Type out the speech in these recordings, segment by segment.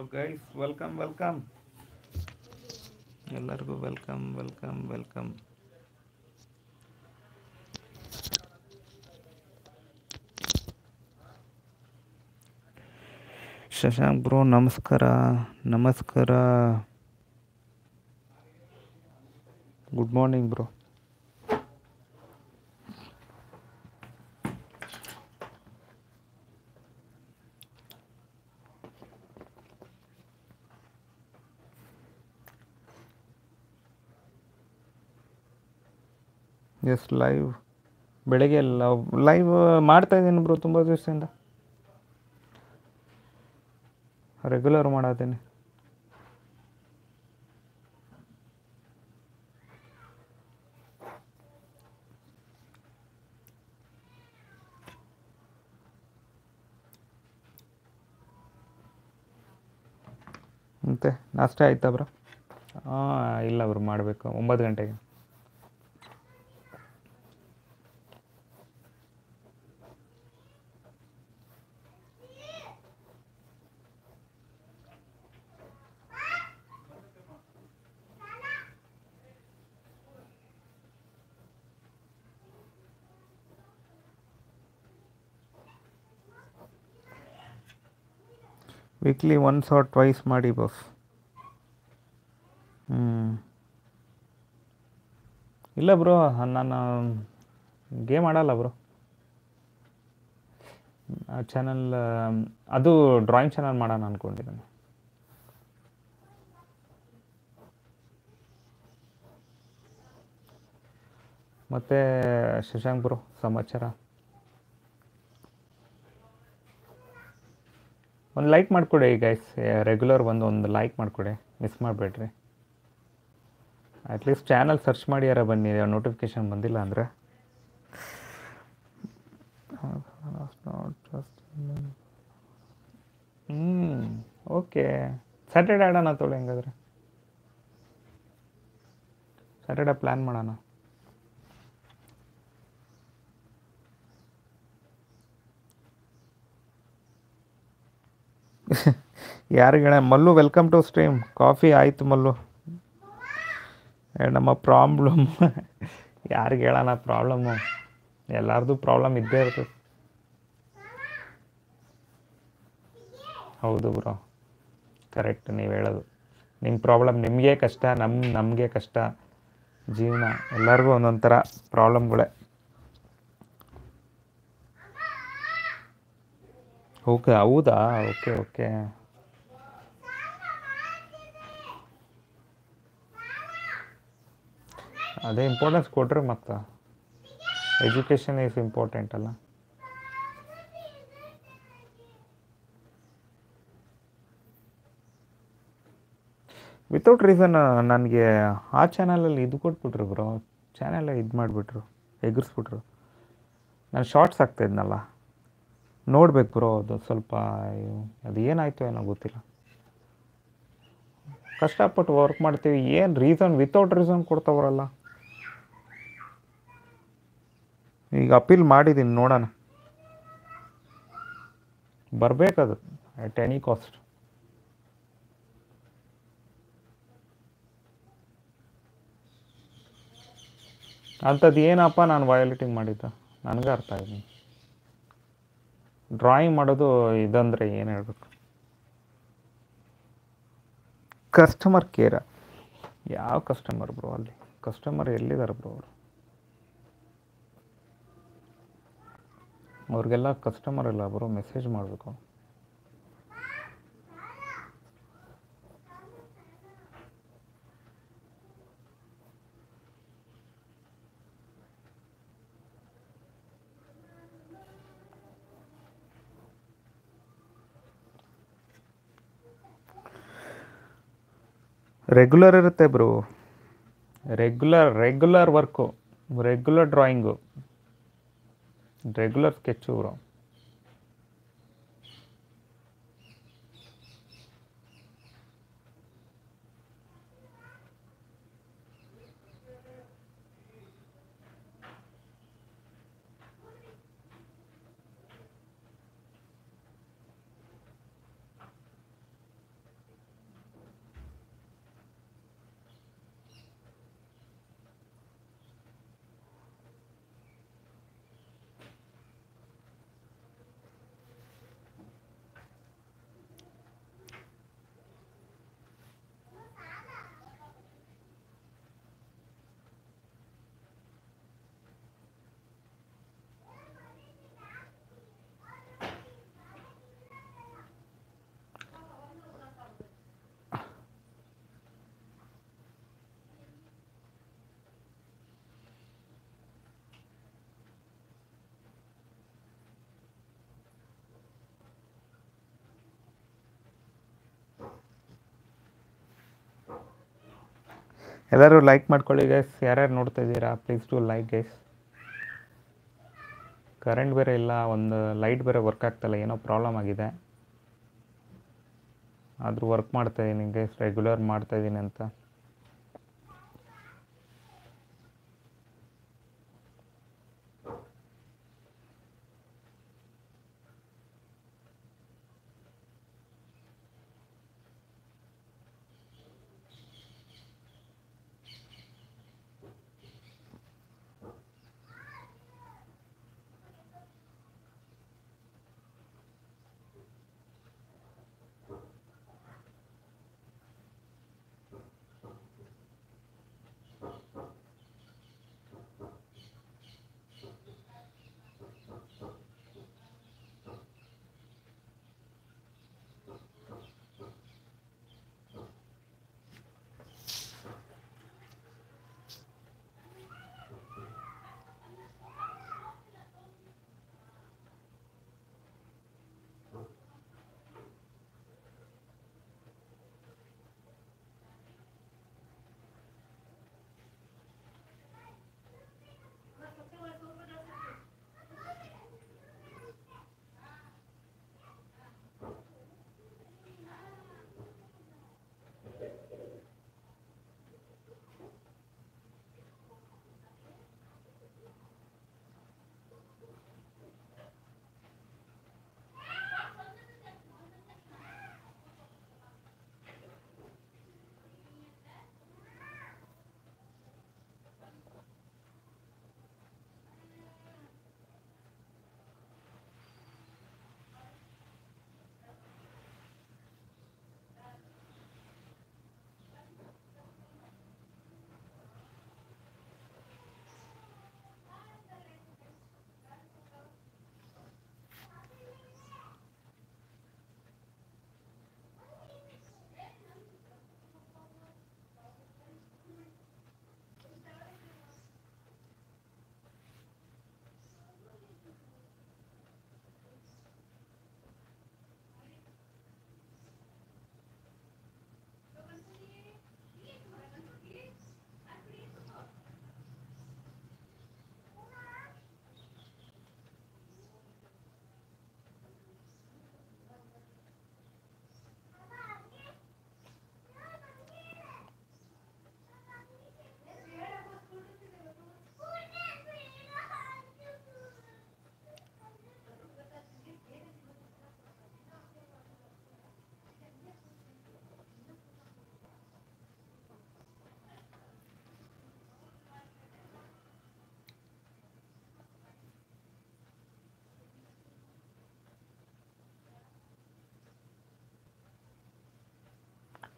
Hello guys welcome welcome ಎಲ್ಲರಿಗೂ welcome welcome welcome Shashank bro, ನಮಸ್ಕಾರ. ನಮಸ್ಕಾರ. Good morning bro. Yes live ಬೆಳಗ್ಗೆ live ಮಾಡ್ತಾ ಇದ್ದೀನಿ ಬ್ರೋ ತುಂಬ ದಿವಸದಿಂದ. ರೆಗ್ಯುಲರ್ ಮಾಡತ್ತೀನಿ ಮತ್ತೆ, ನಾಷ್ಟ ಆಯ್ತಾ ಬ್ರೋ ಹಾಂ ಇಲ್ಲ ಬ್ರೋ ಮಾಡಬೇಕು. ಒಂಬತ್ತು ಗಂಟೆಗೆ. ವೀಕ್ಲಿ ಒನ್ಸ್ ಆರ್ ಟ್ವೈಸ್ ಮಾಡಿ ಬಸ್ ಹ್ಞೂ ಇಲ್ಲ ಬ್ರೋ ನಾನು ಗೇಮ್ ಆಡಲ್ಲ ಬ್ರೋ ಚಾನಲ್ ಅದು ಡ್ರಾಯಿಂಗ್ ಚಾನಲ್ ಮಾಡೋಣ ಅಂದ್ಕೊಂಡಿದ್ದೀನಿ ಮತ್ತು ಶಶಾಂಕ್ ಬ್ರೋ ಸಮಾಚಾರ? ಒಂದು ಲೈಕ್ ಮಾಡಿಕೊಡಿ ಈಗ ರೆಗ್ಯುಲರ್ ಒಂದು ಒಂದು ಲೈಕ್ ಮಾಡಿಕೊಡಿ. ಮಿಸ್ ಮಾಡಬೇಡ್ರಿ. ಅಟ್ಲೀಸ್ಟ್ ಚಾನಲ್ ಸರ್ಚ್ ಮಾಡಿ ಯಾರ ಬನ್ನಿ ನೋಟಿಫಿಕೇಶನ್ ಬಂದಿಲ್ಲ ಅಂದರೆ. ಓಕೆ ಸ್ಯಾಟರ್ಡೇ ಆಡೋಣ ತೊಗೊಳ್ಳಿ ಹೆಂಗಾದ್ರೆ. ಸ್ಯಾಟರ್ಡೆ ಪ್ಲ್ಯಾನ್ ಮಾಡೋಣ. ಯಾರಿಗೆ ಹೇಳ? Mallu welcome to stream coffee ಆಯಿತು ಮಲ್ಲು. ನಮ್ಮ ಪ್ರಾಬ್ಲಮ್ ಯಾರಿಗೆ ಹೇಳೋಣ ಪ್ರಾಬ್ಲಮ್ಮು ಎಲ್ಲರದು ಪ್ರಾಬ್ಲಮ್ ಇದ್ದೇ ಇರ್ತದೆ. ಹೌದು ಬ್ರೋ ಕರೆಕ್ಟ್ ನೀವು ಹೇಳೋದು. ನಿಮ್ಮ ಪ್ರಾಬ್ಲಮ್ ನಿಮಗೆ ಕಷ್ಟ ನಮ್ಮ ನಮಗೆ ಕಷ್ಟ. ಜೀವನ ಎಲ್ಲರಿಗೂ ಒಂದೊಂಥರ ಥರ ಪ್ರಾಬ್ಲಮ್ಗಳೇ ಓಕೆ ಹೌದಾ ಓಕೆ ಓಕೆ ಅದೇ ಇಂಪಾರ್ಟೆನ್ಸ್ ಕೊಟ್ರೆ ಮತ್ತು. ಎಜುಕೇಷನ್ ಈಸ್ ಇಂಪಾರ್ಟೆಂಟ್ ಅಲ್ಲ. ವಿತೌಟ್ ರೀಸನ್ ನನಗೆ ಆ ಚಾನಲಲ್ಲಿ ಇದು ಕೊಟ್ಬಿಟ್ರು ಬ್ರೋ ಚಾನಲ್ ಇದು ಮಾಡಿಬಿಟ್ರು ಎಗರಿಸ್ಬಿಟ್ರು. ನಾನು ಶಾರ್ಟ್ಸ್ ಆಗ್ತಾಯಿದ್ನಲ್ಲ ನೋಡ್ಬೇಕು ಬ್ರೋ ಅದು ಸ್ವಲ್ಪ, ಅದು ಏನಾಯಿತು ಏನೋ ಗೊತ್ತಿಲ್ಲ. ಕಷ್ಟಪಟ್ಟು ವರ್ಕ್ ಮಾಡ್ತೀವಿ, ಏನು ರೀಸನ್ ವಿತೌಟ್ ರೀಸನ್ ಕೊಡ್ತಾವ್ರಲ್ಲ. ಈಗ ಅಪೀಲ್ ಮಾಡಿದ್ದೀನಿ ನೋಡೋಣ. ಬರಬೇಕದು ಅಟ್ ಎನಿ ಕಾಸ್ಟ್ ಅಂಥದ್ದು ಏನಪ್ಪ ನಾನು ವಯೋಲೇಟಿಂಗ್ ಮಾಡಿದ್ದು? ನನಗೆ ಅರ್ಥ ಆಗಿದೆ ಡ್ರಾಯಿಂಗ್ ಮಾಡೋದು ಇದಂದರೆ ಏನು ಹೇಳ್ಬೇಕು? ಕಸ್ಟಮರ್ ಕೇರ ಯಾವ ಕಸ್ಟಮರ್ ಬ್ರೋ ಅಲ್ಲಿ? ಕಸ್ಟಮರ್ ಎಲ್ಲಿದ್ದಾರೆ ಬ್ರೋ ಅವರು? ಅವ್ರಿಗೆಲ್ಲ ಕಸ್ಟಮರ್ ಇಲ್ಲ ಬ್ರೋ ಮೆಸೇಜ್ ಮಾಡಬೇಕು. ರೆಗ್ಯುಲರ್ ಇರುತ್ತೆ bro regular regular work regular drawing regular sketch bro ಎಲ್ಲರೂ ಲೈಕ್ ಮಾಡ್ಕೊಳ್ಳಿ ಗೈಸ್ ಯಾರ್ಯಾರು ನೋಡ್ತಾ ಇದ್ದೀರಾ please to like guys current ಬೇರೆ ಇಲ್ಲ, ಒಂದು ಲೈಟ್ ಬೇರೆ ವರ್ಕ್ ಆಗ್ತಾಯಿಲ್ಲ ಏನೋ ಪ್ರಾಬ್ಲಮ್ ಆಗಿದೆ. ಆದರೂ ವರ್ಕ್ ಮಾಡ್ತಾಯಿದ್ದೀನಿ ಗೈಸ್ ರೆಗ್ಯುಲರ್ ಮಾಡ್ತಾಯಿದ್ದೀನಿ ಅಂತ.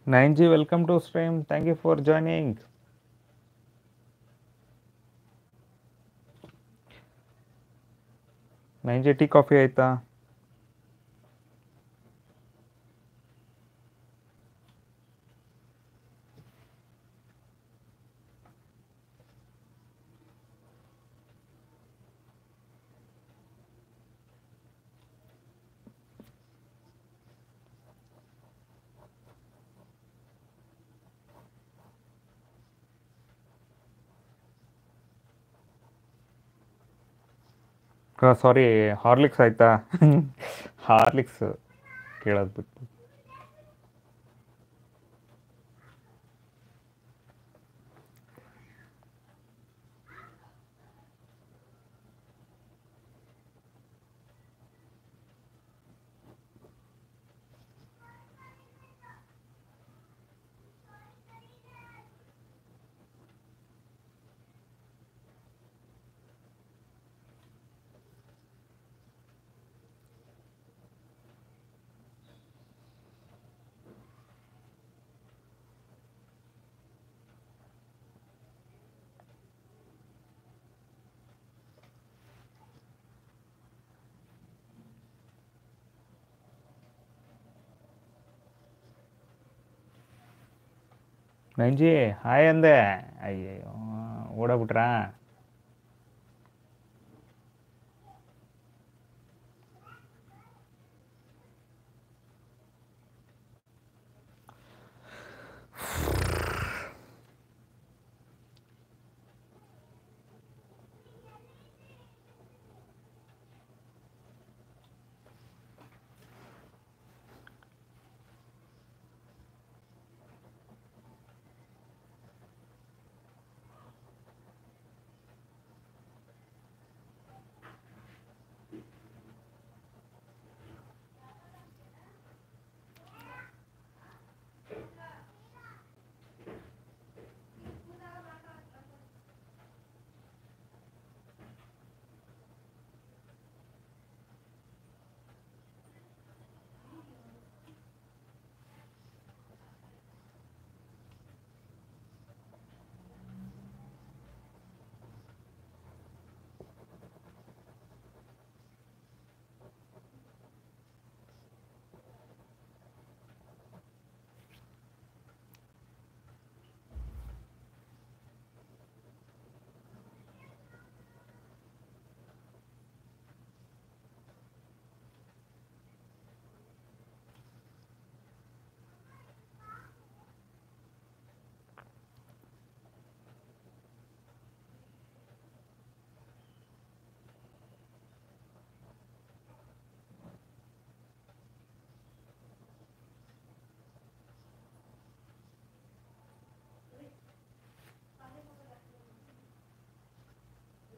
Nine G welcome to stream thank you for joining nine G tea sorry Horlicks ಆಯ್ತಾ? ಹಾರ್ಲಿಕ್ಸ್ ಕೇಳೋದು ಬಿಟ್ಟು. நெஞ்சி ஆயந்த ஐயோ ஓட விட்டுறான்.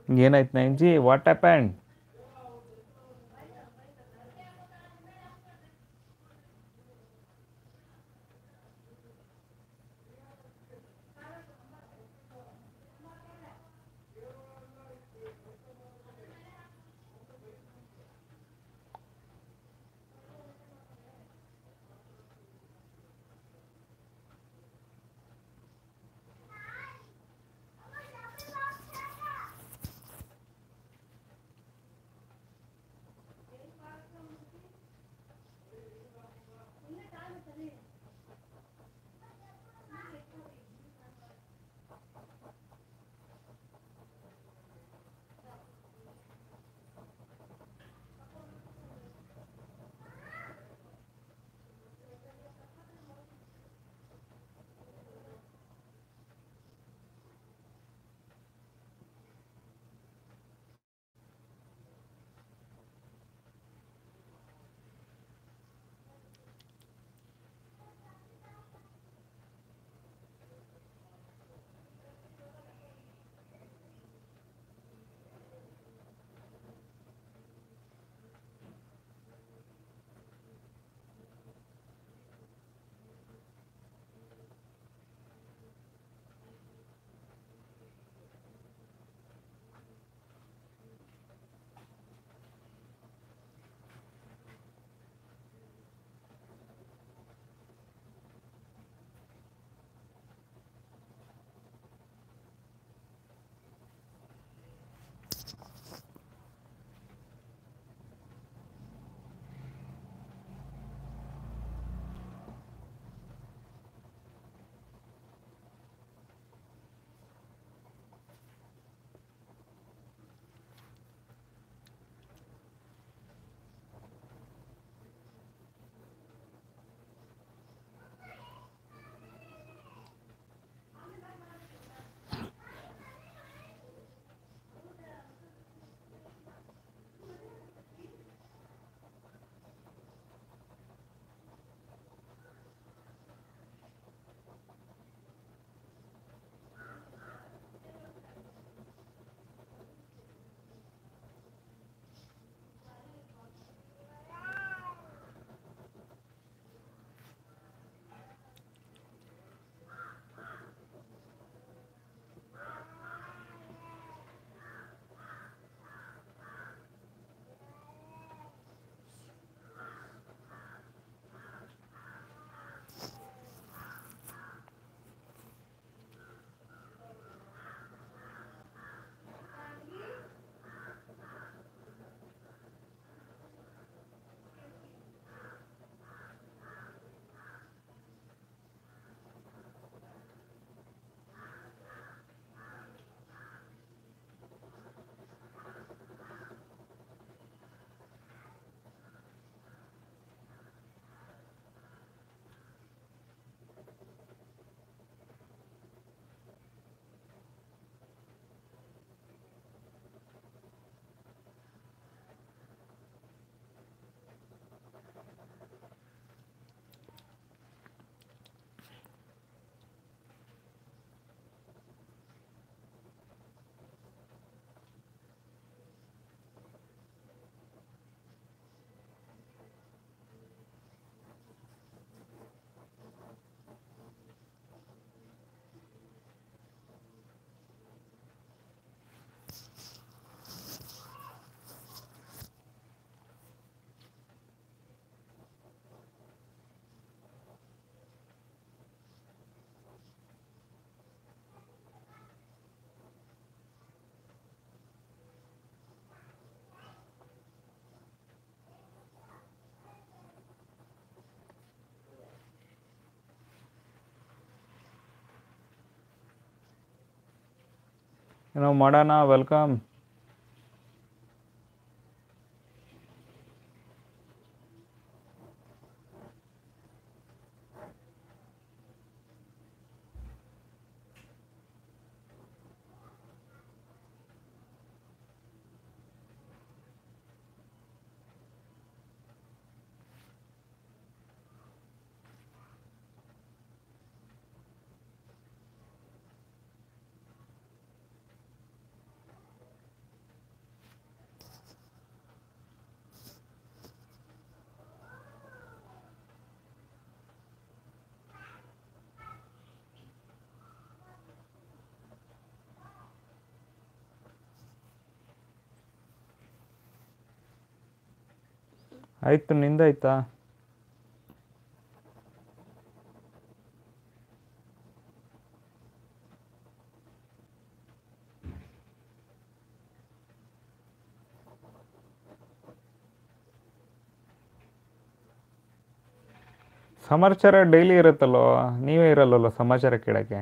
ಅಯ್ಯಯ್ಯೋ ಓಡೋಗ್ಬಿಟ್ರಾ ಏನಾಯ್ತು ನೈನ್ಜಿ ವಾಟ್ ಹ್ಯಾಪಂಡ್ ಏನೋ ಮಾಡೋಣ ವೆಲ್ಕಮ್ ಆಯಿತು ನಿಂದಾಯ್ತಾ ಸಮಾಚಾರ ಡೈಲಿ ಇರುತ್ತಲ್ಲೋ? ನೀವೇ ಇರಲ್ಲಲ್ಲ ಸಮಾಚಾರ ಕೇಳೋಕ್ಕೆ?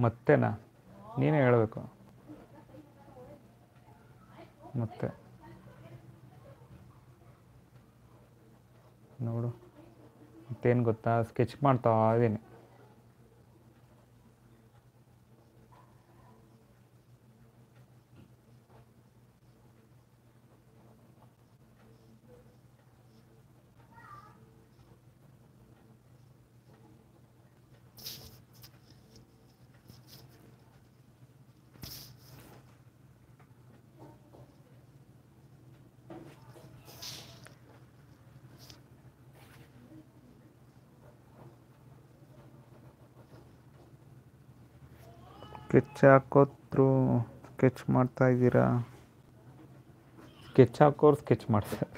ಮತ್ತೆನಾ? ನೀನೇ ಹೇಳಬೇಕು. ಮತ್ತೆ. ನೋಡು. ಮತ್ತೇನು ಗೊತ್ತಾ? ಸ್ಕೆಚ್ ಮಾಡ್ತಾ ಇದ್ದೀನಿ ಸ್ಕೆಚ್ ಹಾಕೋತ್ರು ಸ್ಕೆಚ್ ಮಾಡ್ತಾ ಇದ್ದೀರಾ? ಸ್ಕೆಚ್ ಹಾಕೋರು ಸ್ಕೆಚ್ ಮಾಡ್ತಾರೆ.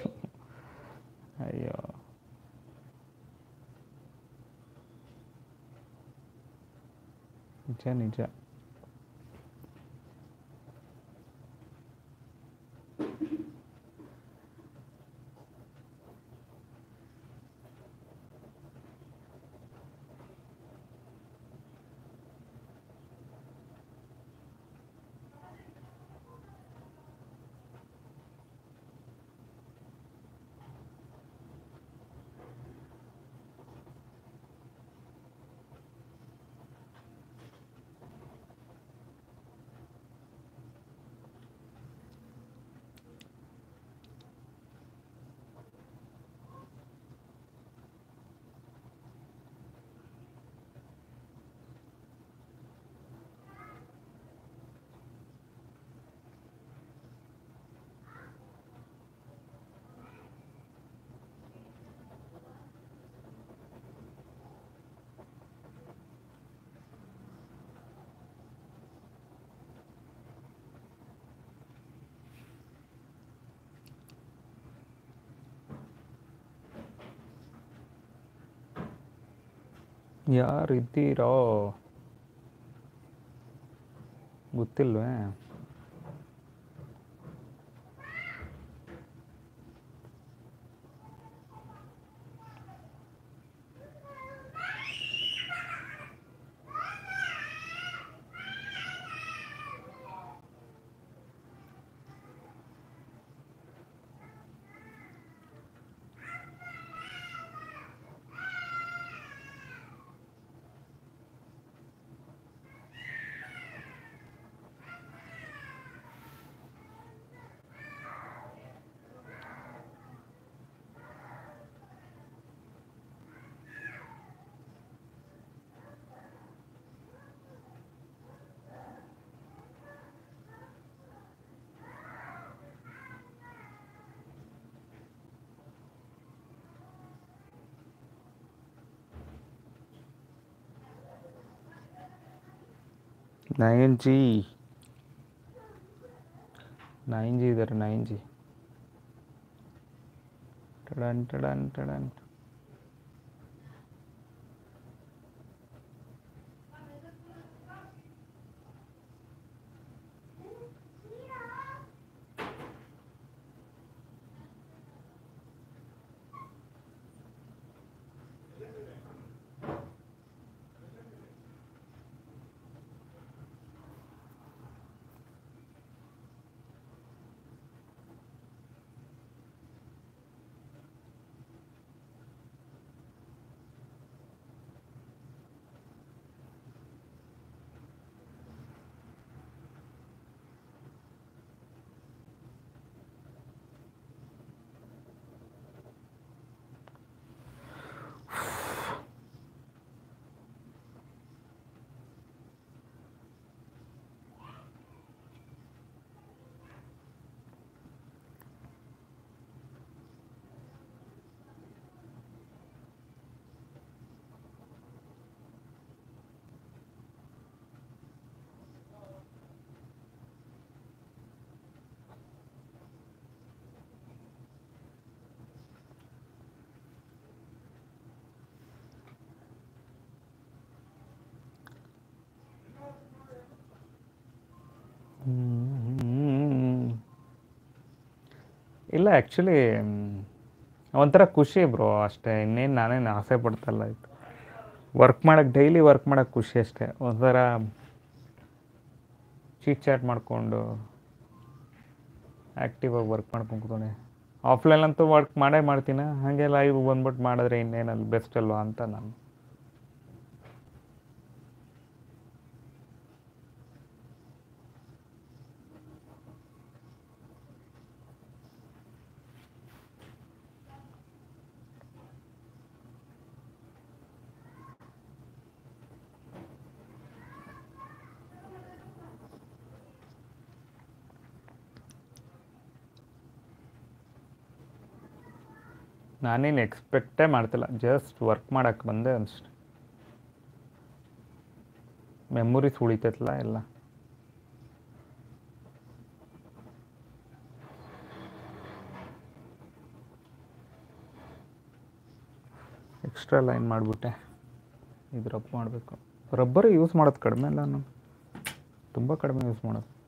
ಯಾರು ಇದ್ದೀರೋ ಗೊತ್ತಿಲ್ವೇ? ನೈನ್ ಜಿ ನೈನ್ ಜಿ ಇದ್ದಾರೆ ನೈನ್ ಜಿ ಟಡನ್ ಟಡನ್ ಟಡನ್ ಇಲ್ಲ ಆ್ಯಕ್ಚುಲಿ ಒಂಥರ ಖುಷಿ ಬ್ರೋ ಅಷ್ಟೇ. ಇನ್ನೇನು ನಾನೇನು ಆಸೆ ಪಡ್ತಲ್ಲ ಇತ್ತು. ವರ್ಕ್ ಮಾಡೋಕ್ಕೆ ಡೈಲಿ ವರ್ಕ್ ಮಾಡೋಕ್ಕೆ ಖುಷಿ ಅಷ್ಟೇ. ಒಂಥರ ಚೀಟ್ ಚಾಟ್ ಮಾಡಿಕೊಂಡು ಆ್ಯಕ್ಟಿವಾಗಿ ವರ್ಕ್ ಮಾಡ್ಕೊಂಡು ಕೂತೋಣೆ ಆಫ್ಲೈನ್ ಅಂತೂ ವರ್ಕ್ ಮಾಡೇ ಮಾಡ್ತೀನಿ? ಹಾಗೆ ಲೈವ್ ಬಂದ್ಬಿಟ್ಟು ಮಾಡಿದ್ರೆ ಇನ್ನೇನಲ್ಲಿ ಬೆಸ್ಟ್ ಅಲ್ವಾ ಅಂತ ನಾನು. ನಾನೇನು ಎಕ್ಸ್ಪೆಕ್ಟೇ ಮಾಡ್ತಿಲ್ಲ. ಜಸ್ಟ್ ವರ್ಕ್ ಮಾಡೋಕ್ಕೆ ಬಂದೆ ಅಷ್ಟೆ ಮೆಮೊರೀಸ್ ಉಳಿತೈತಲ್ಲ ಎಲ್ಲ. ಎಕ್ಸ್ಟ್ರಾ ಲೈನ್ ಮಾಡಿಬಿಟ್ಟೆ. ಇದು ರಬ್ ಮಾಡಬೇಕು. ರಬ್ಬರ್ ಯೂಸ್ ಮಾಡೋದು ಕಡಿಮೆ ಅಲ್ಲ ನಾನು. ತುಂಬ ಕಡಿಮೆ ಯೂಸ್ ಮಾಡೋದು.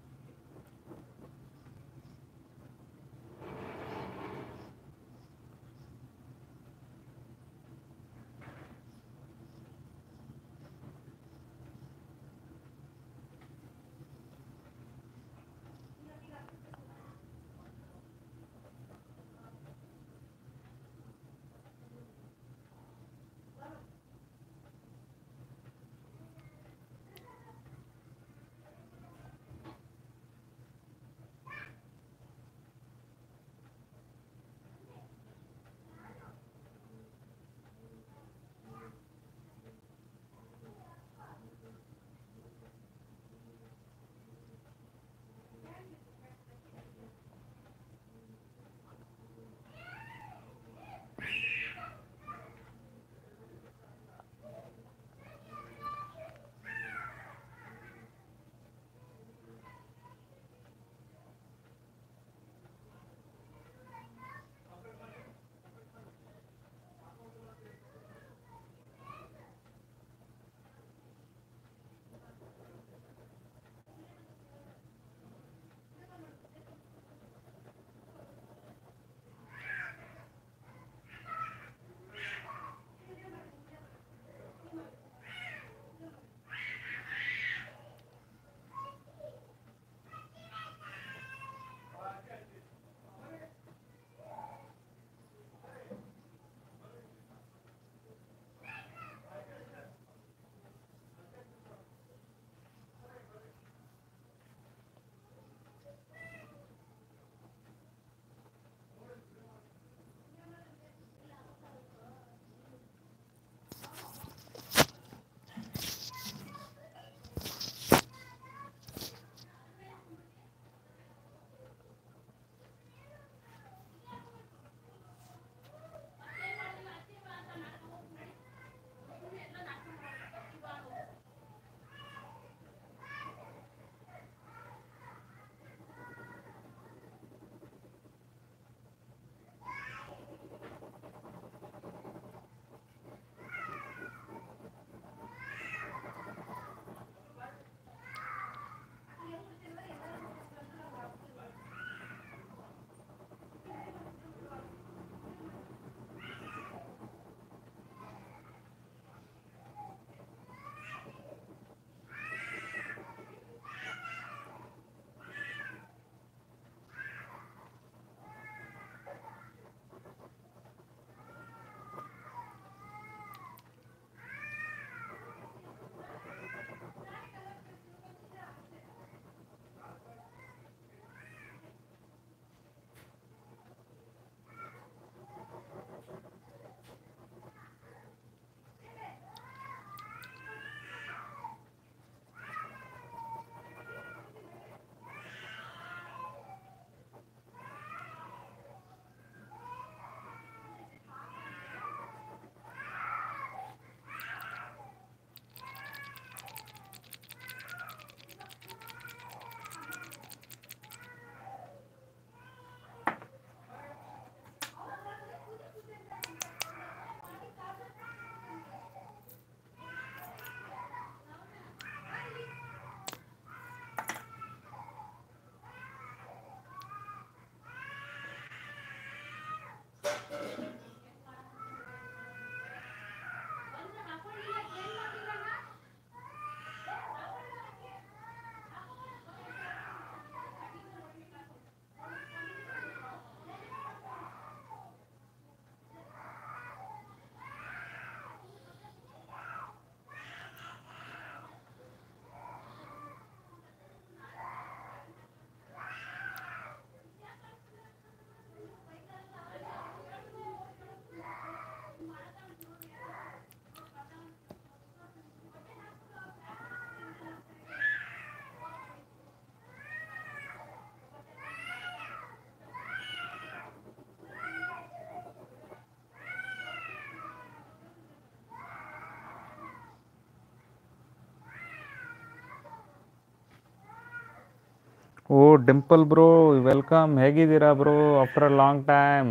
ಓ ಡಿಂಪಲ್ ಬ್ರೋ ವೆಲ್ಕಮ್ ಹೇಗಿದ್ದೀರಾ bro after a long time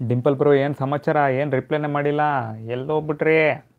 Dimple bro ಏನು ಸಮಾಚಾರ? ಏನು ರಿಪ್ಲೈನೇ ಮಾಡಿಲ್ಲ? ಎಲ್ಲಿ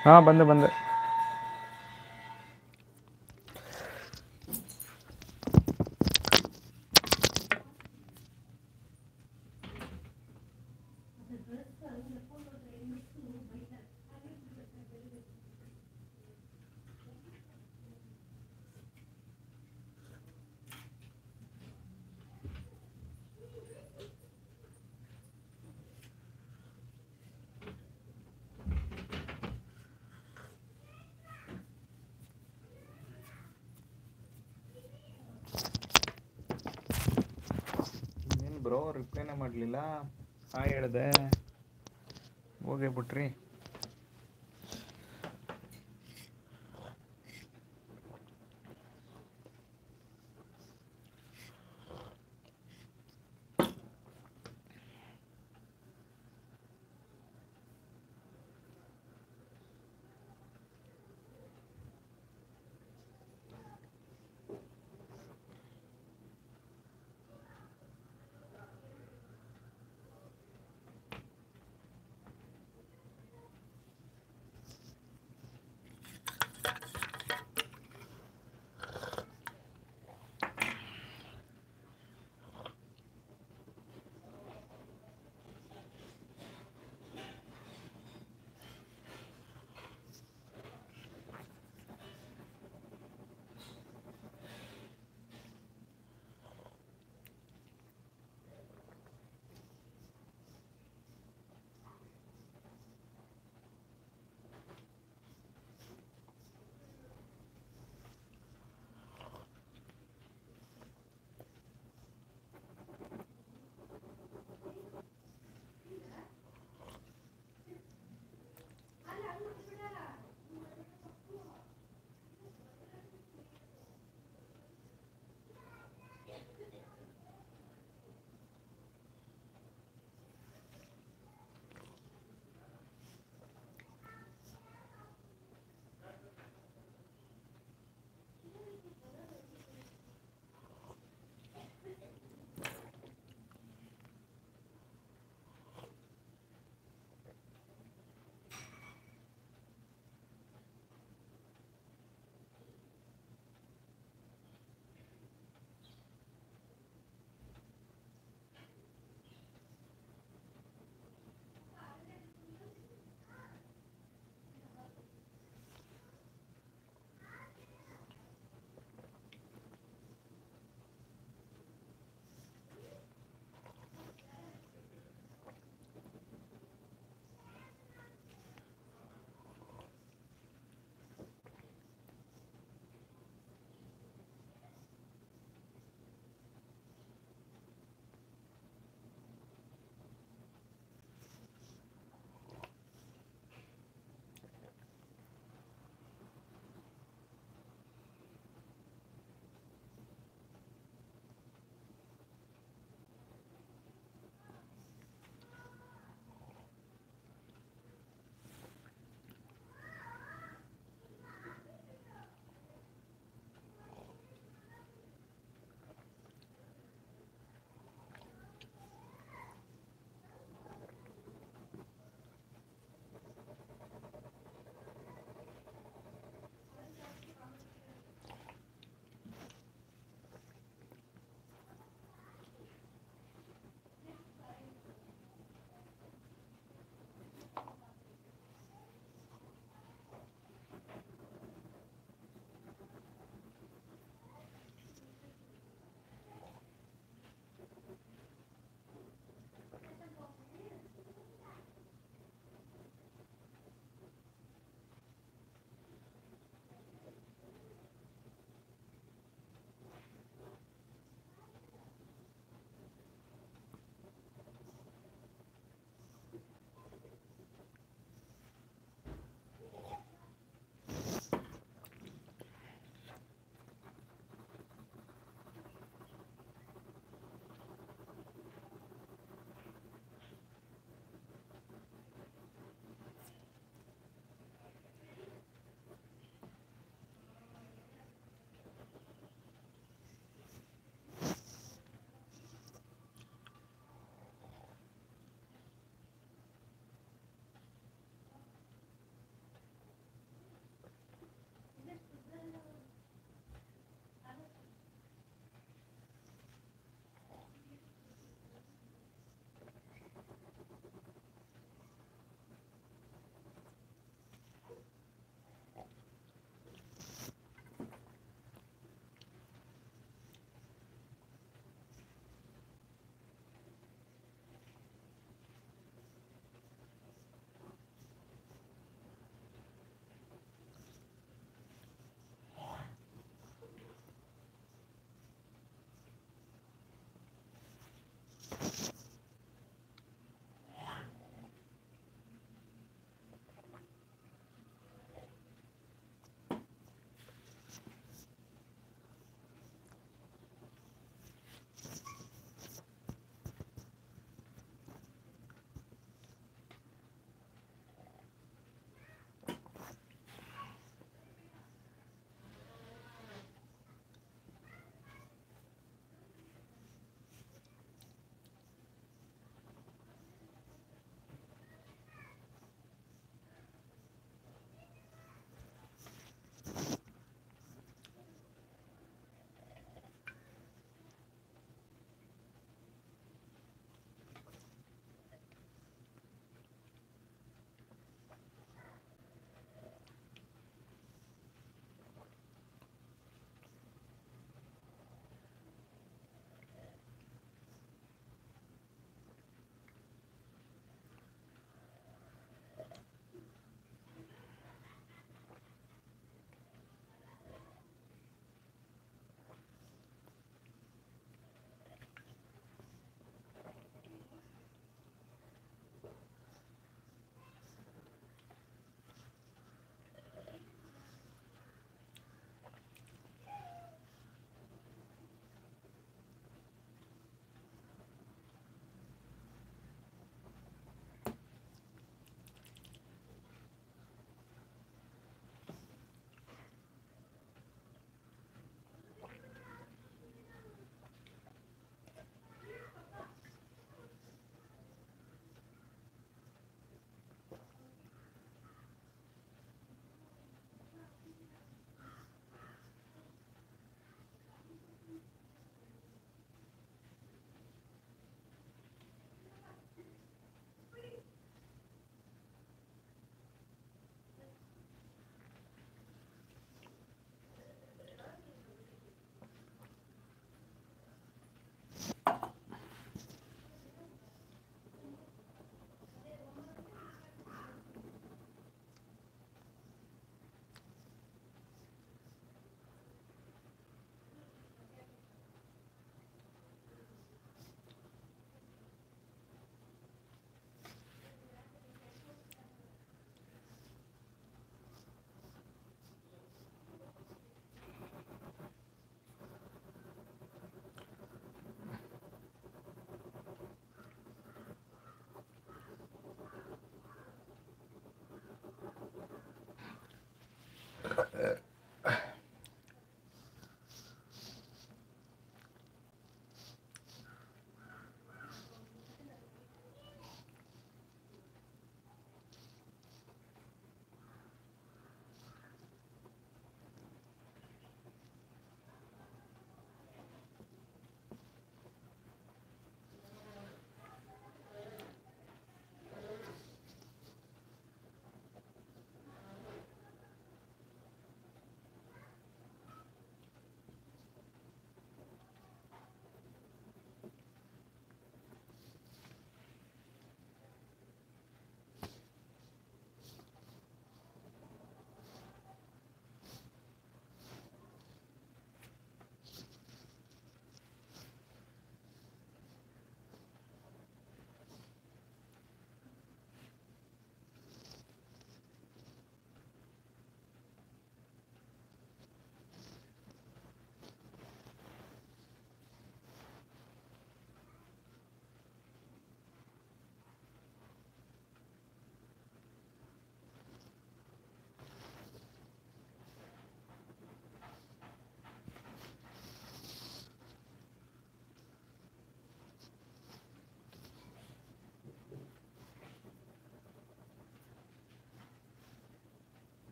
ಹೋಗ್ಬಿಟ್ರಿ ಹಾಂ ಬಂದೆ ಬಂದೆ ಏನು ಬ್ರೋ ರಿಪ್ಲೈನೇ ಮಾಡಲಿಲ್ಲ. ಹಾಂ ಹೇಳಿದೆ. ಹೋಗೇ ಬಿಟ್ರಿ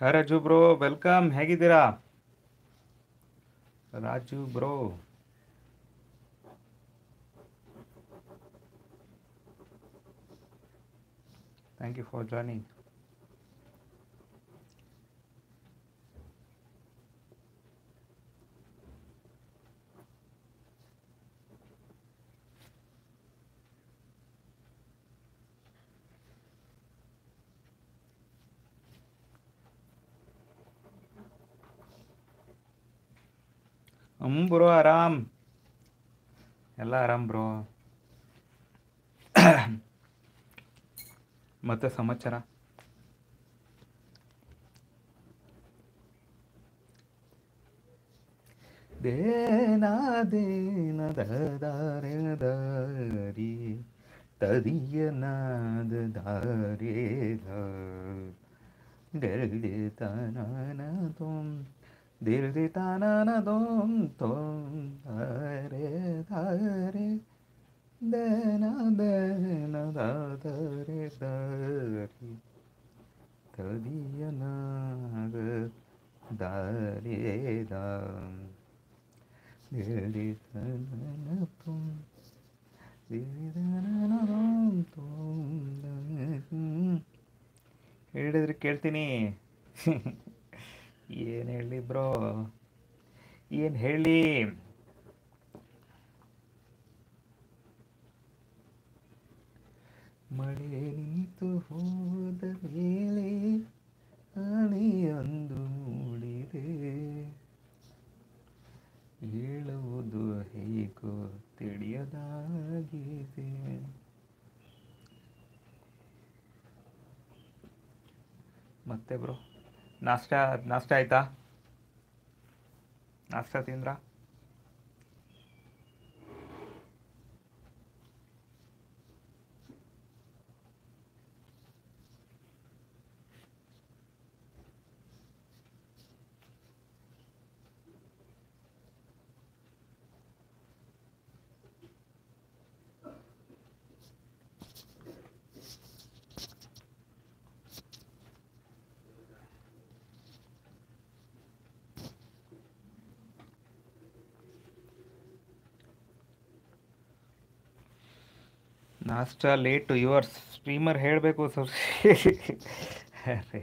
ರಾಜು ಬ್ರೋ ವೆಲ್ಕಮ್ ಹೇಗಿದ್ದೀರಾ Raju bro thank you for joining ಹ್ಞೂ ಬ್ರೋ, ಆರಾಮ್? ಎಲ್ಲ ಆರಾಮ್ ಬ್ರೋ. ಮತ್ತೆ ಸಮಾಚಾರ? ದೇನಾ ದೇನ ದಾರೆ ದಾರಿ ತದಿಯನಾದ ದಾರೆ ದೆ ತನ ತುಂ ದಿಲ್ ದಿ ತಾನ ದೋಂ ತೋಂ ಧಾರೆ ಧಾರೆ ದೇನ ದೇನ ದಾರೆ ದಾರಿ ತದಿಯನಾದ ದಾರೆ ದಾಂ ದಿಲ್ ದಿ ತಾನ ತುಂ ಏನು ಹೇಳಿ ಬ್ರೋ? ಏನು ಹೇಳಿ? ಮಳೆ ನಿಂತು ಹೋದ ಮೇಲೆ ಅಣಿಯೊಂದು ಮೂಡಿದೆ. ಹೇಳುವುದು ಹೇಗೋ ತಿಳಿಯದಾಗಿದೆ. ಮತ್ತೆ ಬ್ರೋ? ನಾಷ್ಟ ನಾಷ್ಟ ಆಯ್ತಾ ನಾಷ್ಟ ತಿಂದ್ರಾ ನಾಷ್ಟ ಲೇಟು ಯುವರ್ಸ್ ಸ್ಟ್ರೀಮರ್ ಹೇಳಬೇಕು ಸರ್ ಅರೆ,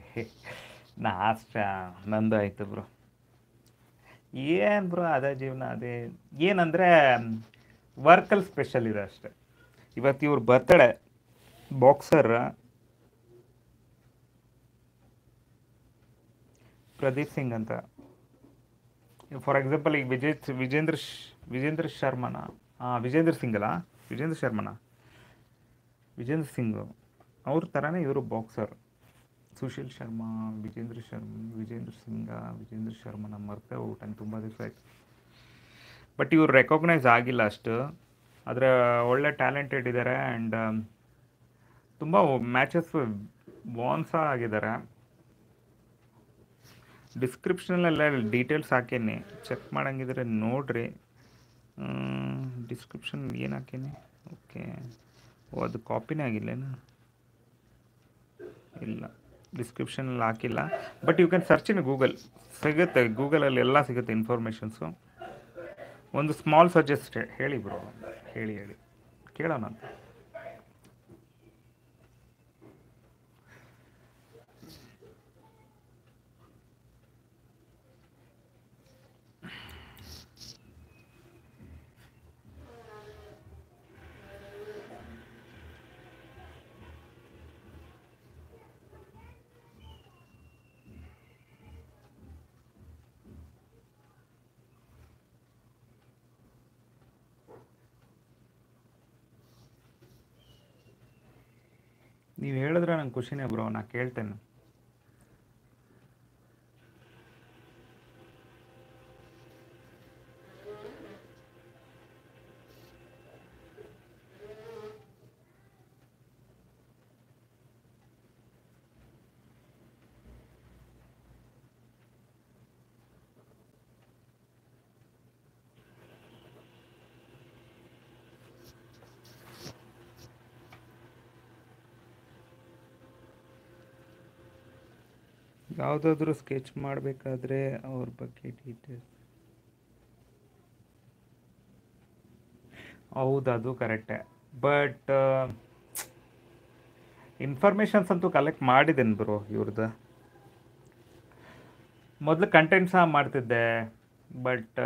ನಾಷ್ಟ ನಂದು ಆಯಿತು ಬ್ರೋ ಏನು ಬ್ರೋ ಅದೇ ಜೀವನ ಅದೇ? ಏನಂದರೆ ವರ್ಕಲ್ಲಿ ಸ್ಪೆಷಲ್ ಇದೆ ಅಷ್ಟೆ. ಇವತ್ತು ಇವ್ರ ಬರ್ತಡೇ ಬಾಕ್ಸರ್ ಪ್ರದೀಪ್ ಸಿಂಗ್ ಅಂತ. ಫಾರ್ ಎಕ್ಸಾಂಪಲ್ ಈಗ ವಿಜಯ್ ವಿಜೇಂದ್ರ ವಿಜೇಂದ್ರ ಶರ್ಮನ ಹಾಂ ವಿಜೇಂದ್ರ ಸಿಂಗ್ ಅಲ್ಲ? ವಿಜೇಂದ್ರ ಶರ್ಮನ? ವಿಜೇಂದ್ರ ಸಿಂಗ್ ಅವ್ರ ಥರನೇ ಇವರು ಬಾಕ್ಸರ್ ಸುಶೀಲ್ ಶರ್ಮಾ, ವಿಜೇಂದ್ರ ಶರ್ಮ, ವಿಜೇಂದ್ರ ಸಿಂಗ, ವಿಜೇಂದ್ರ ಶರ್ಮನ ಮರ್ತೇ ಹೋಗ್ಬಿಟ್ಟು ನಂಗೆ ತುಂಬ ದಿವಸ ಆಯಿತು. ಬಟ್ ಇವ್ರು ರೆಕಗ್ನೈಸ್ ಆಗಿಲ್ಲ ಅಷ್ಟು. ಆದರೆ ಒಳ್ಳೆ ಟ್ಯಾಲೆಂಟೆಡ್ ಇದ್ದಾರೆ ಆ್ಯಂಡ್ ತುಂಬ ಮ್ಯಾಚಸ್ ವಾನ್ಸ ಆಗಿದ್ದಾರೆ ಡಿಸ್ಕ್ರಿಪ್ಷನಲ್ಲೆಲ್ಲ ಡೀಟೇಲ್ಸ್ ಹಾಕೇನಿ. ಚೆಕ್ ಮಾಡೋಂಗಿದ್ರೆ ನೋಡ್ರಿ. ಡಿಸ್ಕ್ರಿಪ್ಷನ್ ಏನು ಹಾಕೇನಿ? ಓಕೆ ಓ, ಅದು ಕಾಪಿನೇ ಆಗಿಲ್ಲೇನು ಇಲ್ಲ. ಡಿಸ್ಕ್ರಿಪ್ಷನಲ್ಲಿ ಹಾಕಿಲ್ಲ. But you can search in Google ಸಿಗುತ್ತೆ. ಗೂಗಲಲ್ಲಿ ಎಲ್ಲ ಸಿಗುತ್ತೆ ಇನ್ಫಾರ್ಮೇಷನ್ಸು ಒಂದು ಸ್ಮಾಲ್ ಸಜೆಸ್ಟ್ ಹೇಳಿ ಬ್ರೋ ಹೇಳಿ ಹೇಳಿ. ಕೇಳೋಣ ನೀವು ಹೇಳಿದ್ರೆ ನಂಗೆ ಖುಷಿನೇ ಬ್ರೋ ನಾ ಕೇಳ್ತೇನೆ. ಯಾವುದಾದ್ರೂ ಸ್ಕೆಚ್ ಮಾಡಬೇಕಾದ್ರೆ ಅವ್ರ ಬಗ್ಗೆ ಡೀಟೇಲ್ಸ್ ಹೌದು, ಅದು ಕರೆಕ್ಟೇ ಬಟ್ ಇನ್ಫಾರ್ಮೇಷನ್ಸ್ ಅಂತೂ ಕಲೆಕ್ಟ್ ಮಾಡಿದ್ದೇನೆ ಬ್ರೋ ಇವ್ರದ್ದು ಮೊದಲು ಕಂಟೆಂಟ್ ಸಹ ಮಾಡ್ತಿದ್ದೆ ಬಟ್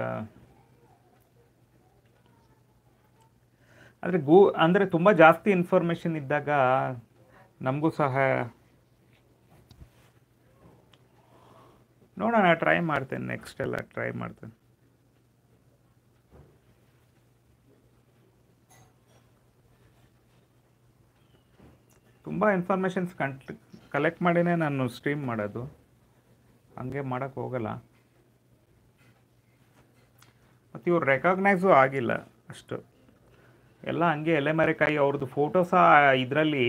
ಆದರೆ ಗೂ, ಅಂದರೆ ತುಂಬ ಜಾಸ್ತಿ ಇನ್ಫಾರ್ಮೇಷನ್ ಇದ್ದಾಗ ನಮಗೂ ಸಹ ನೋಡೋಣ, ಟ್ರೈ ಮಾಡ್ತೇನೆ ನೆಕ್ಸ್ಟ್ ಎಲ್ಲ ಟ್ರೈ ಮಾಡ್ತೇನೆ. ತುಂಬ ಇನ್ಫಾರ್ಮೇಷನ್ಸ್ ಕಂಟ್ ಕಲೆಕ್ಟ್ ಮಾಡಿನೇ ನಾನು ಸ್ಟ್ರೀಮ್ ಮಾಡೋದು. ಹಂಗೆ ಮಾಡೋಕ್ಕೆ ಹೋಗಲ್ಲ. ಮತ್ತು ಇವ್ರು ರೆಕಗ್ನೈಸು ಆಗಿಲ್ಲ ಅಷ್ಟು. ಎಲ್ಲ ಹಂಗೆ ಎಲೆಮರೆಕಾಯಿ ಅವ್ರದ್ದು ಫೋಟೋಸ ಇದರಲ್ಲಿ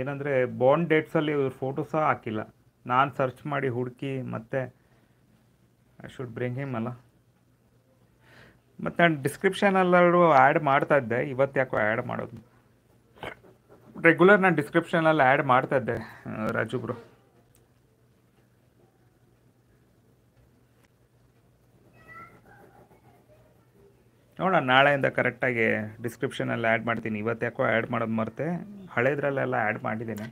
ಏನಂದರೆ ಬಾಂಡ್ ಡೇಟ್ಸಲ್ಲಿ ಇವ್ರ ಫೋಟೋ ಸಹ ಹಾಕಿಲ್ಲ. ನಾನು ಸರ್ಚ್ ಮಾಡಿ ಹುಡುಕಿ ಮತ್ತೆ ಐ ಶುಡ್ ಬ್ರಿಂಗ್ ಹಿಮ್ ಅಲ್ಲ? ಮತ್ತು ನಾನು ಡಿಸ್ಕ್ರಿಪ್ಷನಲ್ಲೂ ಆ್ಯಡ್ ಮಾಡ್ತಾ ಇದ್ದೆ, ಇವತ್ತು ಯಾಕೋ ಆ್ಯಡ್ ಮಾಡೋದು. ರೆಗ್ಯುಲರ್ ನಾನು ಡಿಸ್ಕ್ರಿಪ್ಷನಲ್ಲಿ ಆ್ಯಡ್ ಮಾಡ್ತಾ ಇದ್ದೆ ರಾಜು ಬ್ರೋ. ನೋಡೋಣ, ನಾಳೆಯಿಂದ ಕರೆಕ್ಟಾಗಿ ಡಿಸ್ಕ್ರಿಪ್ಷನಲ್ಲಿ ಆ್ಯಡ್ ಮಾಡ್ತೀನಿ. ಇವತ್ತು ಯಾಕೋ ಆ್ಯಡ್ ಮಾಡೋದು ಮರ್ತೆ. ಹಳೇದ್ರಲ್ಲೆಲ್ಲ ಆ್ಯಡ್ ಮಾಡಿದ್ದೀನಿ.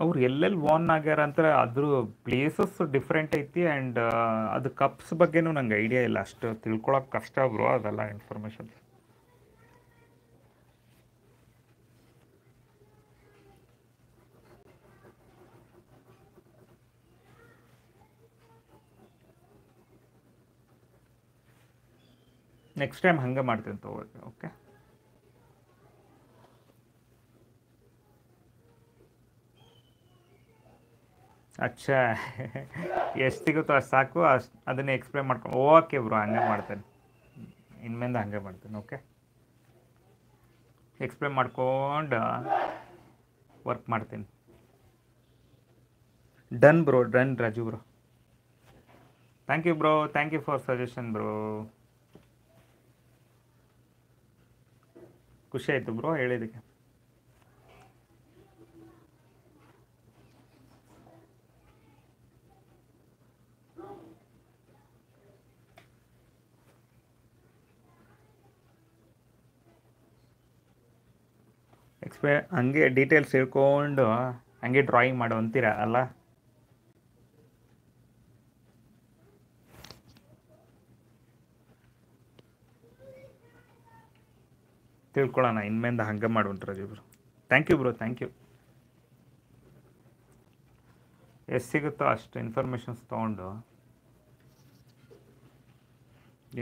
ಅವ್ರು ಎಲ್ಲೆಲ್ಲಿ ವಾನ್ ಆಗ್ಯಾರ ಅಂತ ಅದ್ರ ಪ್ಲೇಸಸ್ ಡಿಫ್ರೆಂಟ್ ಐತಿ ಆ್ಯಂಡ್ ಅದು ಕಪ್ಸ್ ಬಗ್ಗೆನೂ ನಂಗೆ ಐಡಿಯಾ ಇಲ್ಲ. ಅಷ್ಟು ತಿಳ್ಕೊಳಕ್ಕೆ ಕಷ್ಟ ಬ್ರೋ ಅದೆಲ್ಲ ಇನ್ಫಾರ್ಮೇಷನ್ ನೆಕ್ಸ್ಟ್ ಟೈಮ್ ಹಂಗೆ ಮಾಡ್ತೀನಿ ತಗೋ ಓಕೆ ಅಚ್ಚಾ. ಎಷ್ಟು ಸಿಗುತ್ತೋ ಅಷ್ಟು ಸಾಕು, ಅಷ್ಟು ಅದನ್ನೇ ಎಕ್ಸ್ಪ್ಲೇನ್ ಮಾಡ್ಕೊಂಡು ಓಕೆ ಬ್ರೋ, ಹಂಗೆ ಮಾಡ್ತೇನೆ. ಇನ್ಮೇಲೆ ಹಂಗೆ ಮಾಡ್ತೇನೆ, ಓಕೆ? ಎಕ್ಸ್ಪ್ಲೇನ್ ಮಾಡ್ಕೊಂಡು ವರ್ಕ್ ಮಾಡ್ತೀನಿ. Done bro done Raju bro. Thank you bro thank you for suggestion bro. ಖುಷಿ ಆಯಿತು ಬ್ರೋ ಹೇಳಿದ್ದಕ್ಕೆ. ಎಕ್ಸ್ಪೆ ಹಂಗೆ ಡೀಟೇಲ್ಸ್ ತಿಳ್ಕೊಂಡು ಹಂಗೆ ಡ್ರಾಯಿಂಗ್ ಮಾಡು ಅಂತೀರ ಅಲ್ಲ? ತಿಳ್ಕೊಳ್ಳೋಣ ಇನ್ಮೇಲೆ ಹಂಗೆ ಮಾಡುವಂತ ಇಬ್ರು bro. Thank you bro thank you ಎಷ್ಟು ಸಿಗುತ್ತೋ ಅಷ್ಟು ಇನ್ಫಾರ್ಮೇಷನ್ಸ್ ತೊಗೊಂಡು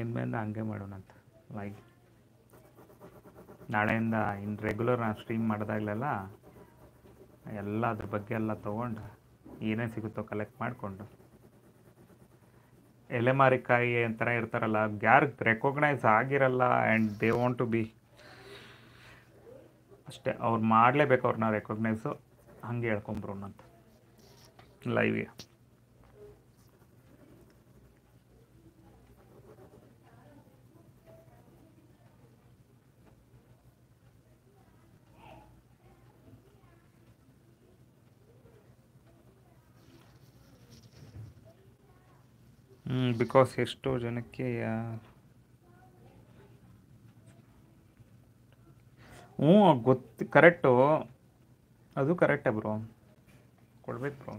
ಇನ್ಮೇಂದ ಹಂಗೆ ಮಾಡೋಣ ಅಂತ ಲೈಕ್ ನಾಳೆಯಿಂದ ಇನ್ನು ರೆಗ್ಯುಲರ್ ನಾನು ಸ್ಟ್ರೀಮ್ ಮಾಡಿದಾಗಲೆಲ್ಲ ಎಲ್ಲ ಅದ್ರ ಬಗ್ಗೆ ಎಲ್ಲ ತೊಗೊಂಡು ಏನೇ ಸಿಗುತ್ತೋ ಕಲೆಕ್ಟ್ ಮಾಡಿಕೊಂಡು. ಎಲೆಮಾರಿಕಾಯಿ ಅಂತರ ಇರ್ತಾರಲ್ಲ ಯಾರು ರೆಕಗ್ನೈಸ್ ಆಗಿರಲ್ಲ and they want to be ಅಷ್ಟೇ, ಅವ್ರು ಮಾಡಲೇಬೇಕು ಅವ್ರನ್ನ ರೆಕಗ್ನೈಸು ಹಂಗೆ ಹೇಳ್ಕೊಂಬ್ರು ಅಂತ ಲೈವ್ಗೆ ಬಿಕಾಸ್ ಎಷ್ಟೋ ಜನಕ್ಕೆ ಹ್ಞೂ, ಗೊತ್ತು ಕರೆಕ್ಟು ಅದು ಕರೆಕ್ಟೇ ಬ್ರೋ ಕೊಡ್ಬೇಕು ಬ್ರೋ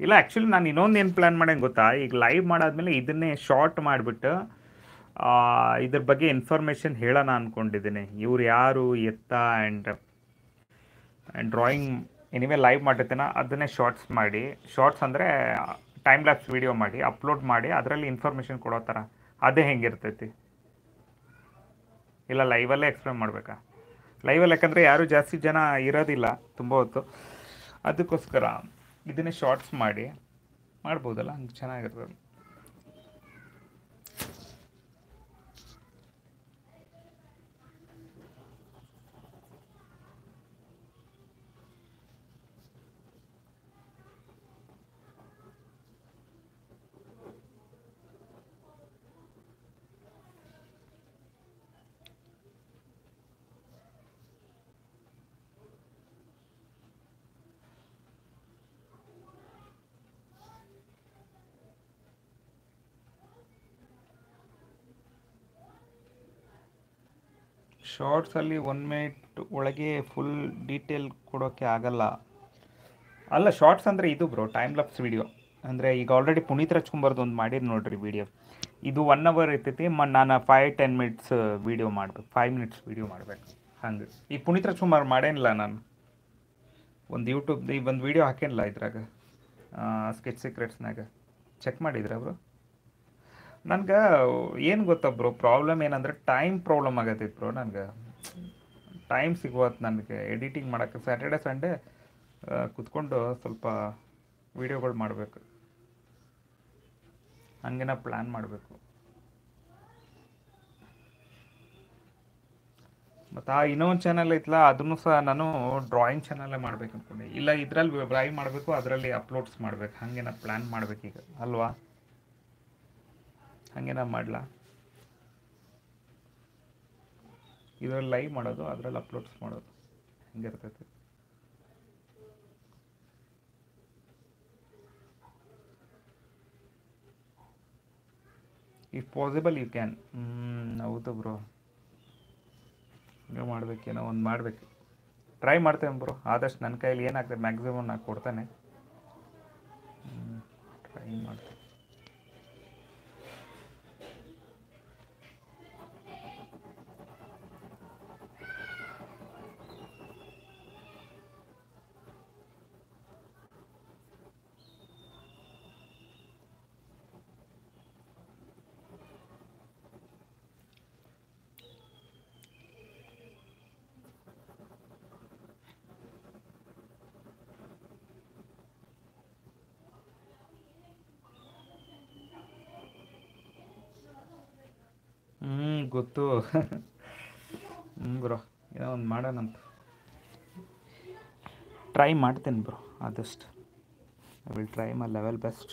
ಇಲ್ಲ ಆ್ಯಕ್ಚುಲಿ ನಾನು ಇನ್ನೊಂದು ಏನು ಪ್ಲ್ಯಾನ್ ಮಾಡಂಗೆ ಗೊತ್ತಾ? ಈಗ ಲೈವ್ ಮಾಡಾದ್ಮೇಲೆ ಇದನ್ನೇ ಶಾರ್ಟ್ ಮಾಡಿಬಿಟ್ಟು ಇದ್ರ ಬಗ್ಗೆ ಇನ್ಫಾರ್ಮೇಷನ್ ಹೇಳೋಣ ಅಂದ್ಕೊಂಡಿದ್ದೀನಿ ಇವ್ರು ಯಾರು, ಎತ್ತ and and drawing anyway live ಮಾಡಿರ್ತೇನೆ? ಅದನ್ನೇ ಶಾರ್ಟ್ಸ್ ಮಾಡಿ. ಶಾರ್ಟ್ಸ್ ಅಂದರೆ ಟೈಮ್ ಲ್ಯಾಪ್ಸ್ ವಿಡಿಯೋ ಮಾಡಿ ಅಪ್ಲೋಡ್ ಮಾಡಿ, ಅದರಲ್ಲಿ ಇನ್ಫಾರ್ಮೇಷನ್ ಕೊಡೋ ಥರ. ಅದೇ ಹೆಂಗಿರ್ತೈತಿ? ಇಲ್ಲ ಲೈವಲ್ಲೇ ಎಕ್ಸ್ಪ್ಲೇನ್ ಮಾಡಬೇಕಾ? ಲೈವಲ್ಲಿ ಯಾಕಂದರೆ ಯಾರೂ ಜಾಸ್ತಿ ಜನ ಇರೋದಿಲ್ಲ ತುಂಬ ಹೊತ್ತು. ಅದಕ್ಕೋಸ್ಕರ ಇದನ್ನೇ ಶಾರ್ಟ್ಸ್ ಮಾಡಿ ಮಾಡ್ಬೋದಲ್ಲ? ಹಂಗೆ ಚೆನ್ನಾಗಿರ್ತದೆ. ಶಾರ್ಟ್ಸಲ್ಲಿ ಒನ್ ಮಿನಿಟ್ ಒಳಗೆ ಫುಲ್ ಡೀಟೇಲ್ ಕೊಡೋಕ್ಕೆ ಆಗಲ್ಲ. ಅಲ್ಲ ಶಾರ್ಟ್ಸ್ ಅಂದರೆ ಇದು ಬ್ರೋ ಟೈಮ್ ಲಪ್ಸ್ ವಿಡಿಯೋ ಅಂದರೆ ಈಗ ಆಲ್ರೆಡಿ ಪುನೀತ್ ರಾಜ್ಕುಮಾರ್ದು ಒಂದು ಮಾಡಿದ್ದು ನೋಡಿರಿ ವಿಡಿಯೋ ಇದು ಒನ್ ಅವರ್ ಇರ್ತೈತಿ, ಮ, ನಾನು ಫೈವ್ ಟೆನ್ ಮಿನಿಟ್ಸ್ ವಿಡಿಯೋ ಮಾಡ್ಬೇಕು ಫೈವ್ ಮಿನಿಟ್ಸ್ ವಿಡಿಯೋ ಮಾಡಬೇಕು. ಹಂಗೆ. ಈ ಪುನೀತ್ ರಾಜ್ಕುಮಾರ್ ಮಾಡೇನಿಲ್ಲ ನಾನು. ಒಂದು ಯೂಟ್ಯೂಬ್ ಈ ಒಂದು ವಿಡಿಯೋ ಹಾಕೇನಿಲ್ಲ ಇದ್ರಾಗ ಸ್ಕೆಚ್ ಸೀಕ್ರೆಟ್ಸ್ನಾಗ ಚೆಕ್ ಮಾಡಿದ್ರ ಬ್ರೋ ನನ್ಗೆ ಏನು ಗೊತ್ತಾ ಬ್ರೋ ಪ್ರಾಬ್ಲಮ್ ಏನಂದ್ರೆ ಟೈಮ್ ಪ್ರಾಬ್ಲಮ್ ಆಗತ್ತೈತೆ ಬ್ರೋ ನನಗೆ. ಟೈಮ್ ಸಿಗುವತ್ತು ನನಗೆ. ಎಡಿಟಿಂಗ್ ಮಾಡೋಕ್ಕೆ ಸ್ಯಾಟರ್ಡೆ ಸಂಡೇ ಕುತ್ಕೊಂಡು ಸ್ವಲ್ಪ ವಿಡಿಯೋಗಳು ಮಾಡಬೇಕು. ಹಂಗೇನ ಪ್ಲ್ಯಾನ್ ಮಾಡಬೇಕು. ಮತ್ತು ಆ ಇನ್ನೊಂದು ಚಾನಲ್ ಐತಲ್ಲ ಅದನ್ನು ಸಹ ನಾನು ಡ್ರಾಯಿಂಗ್ ಚಾನಲ್ಲೇ ಮಾಡ್ಬೇಕು ಅನ್ಕೊಂಡೆ ಇಲ್ಲ ಇದರಲ್ಲಿ ಡ್ರಾಯಿಂಗ್ ಮಾಡಬೇಕು, ಅದರಲ್ಲಿ ಅಪ್ಲೋಡ್ಸ್ ಮಾಡ್ಬೇಕು. ಹಾಗೆ ಪ್ಲ್ಯಾನ್ ಮಾಡ್ಬೇಕು ಈಗ ಅಲ್ವಾ? ಹಾಗೆ ಮಾಡಲ ಮಾಡಲಾ? ಇದರಲ್ಲಿ ಲೈವ್ ಮಾಡೋದು, ಅದರಲ್ಲಿ ಅಪ್ಲೋಡ್ಸ್ ಮಾಡೋದು. ಹೆಂಗಿರ್ತೈತೆ ಇಫ್ ಪಾಸಿಬಲ್ ಯು ಕ್ಯಾನ್ ಹೌದು ಬ್ರೋ ಹಂಗೆ ಮಾಡಬೇಕೇನೋ ಒಂದು ಮಾಡಬೇಕು. ಟ್ರೈ ಮಾಡ್ತೇನೆ ಬ್ರೋ ಆದಷ್ಟು ನನ್ನ ಕೈಯಲ್ಲಿ ಏನಾಗ್ತದೆ ಮ್ಯಾಕ್ಸಿಮಮ್ ನಾನು ಕೊಡ್ತೇನೆ. ಟ್ರೈ ಮಾಡ್ತೇನೆ. ಗೊತ್ತು. ಹ್ಞೂ ಬ್ರೋ, ಏನೋ ಒಂದು ಮಾಡೋಣಂತ ಟ್ರೈ ಮಾಡ್ತೀನಿ ಬ್ರೋ, ಆದಷ್ಟು. I will try my level best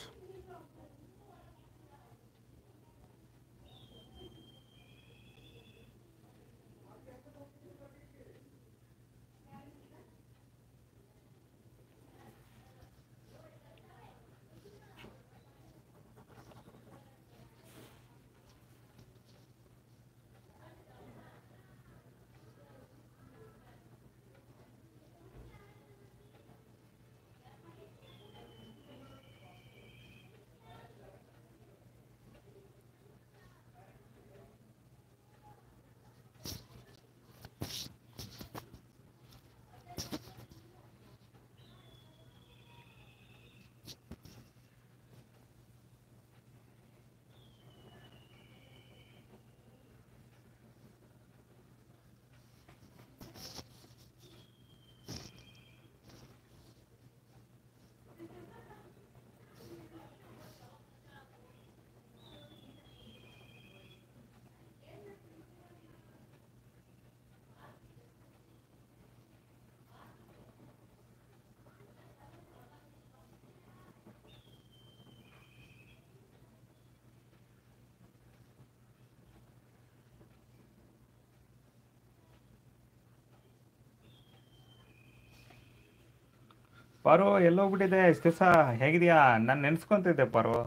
Paru ಎಲ್ಲೋಗ್ಬಿಟ್ಟಿದೆ ಇಷ್ಟು ದಿವಸ ಹೇಗಿದ್ಯಾ? ನಾನು ನೆನ್ಸ್ಕೊಂತಿದ್ದೆ Paro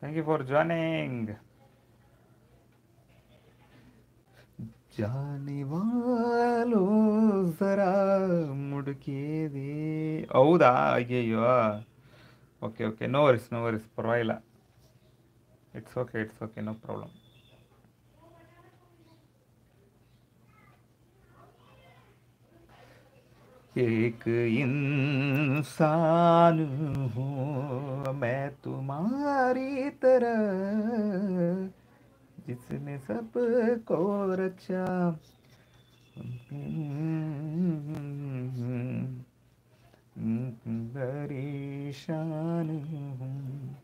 thank you for joining ಜಾನಿ ವಾಲೋ ಜರಾ ಹೌದಾ? ಅಯ್ಯಯ್ಯೋ. Okay okay no worries no worries ಪರವಾಗಿಲ್ಲ. It's okay it's okay no problem एक इंसान हूँ मैं तुम्हारी तरह, जिसने सबको रचा परेशान हूँ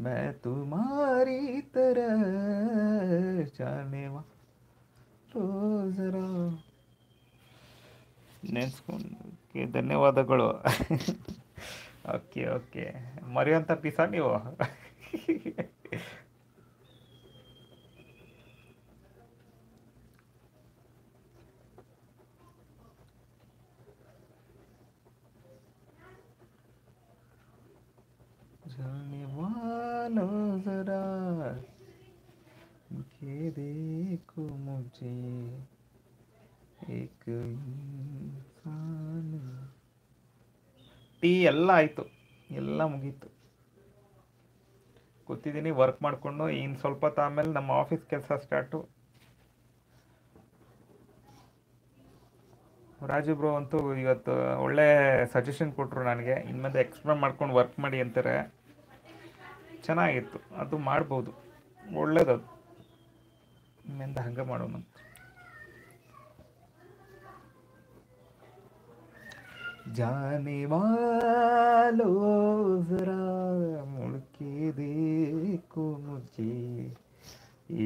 मैं तुम्हारी तरह, जाने वालो जरा। ನೆನೆಸ್ಕೊಂಡು ಧನ್ಯವಾದಗಳು. Okay okay. ಮರೆಯುವಂಥ ಪಿಸ ನೀವು? जाने वालों जरा ये ಏಕ ಟೀ ಎಲ್ಲ ಆಯಿತು, ಎಲ್ಲ ಮುಗೀತು. ಕೂತಿದ್ದೀನಿ ವರ್ಕ್ ಮಾಡಿಕೊಂಡು ಇನ್ನು ಸ್ವಲ್ಪ ಆಮೇಲೆ ನಮ್ಮ ಆಫೀಸ್ ಕೆಲಸ ಸ್ಟಾರ್ಟು ರಾಜು ಬ್ರೋ ಅಂತೂ ಇವತ್ತು ಒಳ್ಳೆ ಸಜೆಷನ್ ಕೊಟ್ಟರು ನನಗೆ. ಇನ್ನು ಮುಂದೆ ಎಕ್ಸ್ಪ್ಲೋರ್ ಮಾಡ್ಕೊಂಡು ವರ್ಕ್ ಮಾಡಿ ಅಂತಾರೆ. ಚೆನ್ನಾಗಿತ್ತು, ಅದು ಮಾಡ್ಬೋದು. ಒಳ್ಳೇದದು. ಇನ್ಮೇಲೆ ಹಂಗೆ ಮಾಡೋಣ जाने वालो जरा मुड़ के देखो मुझे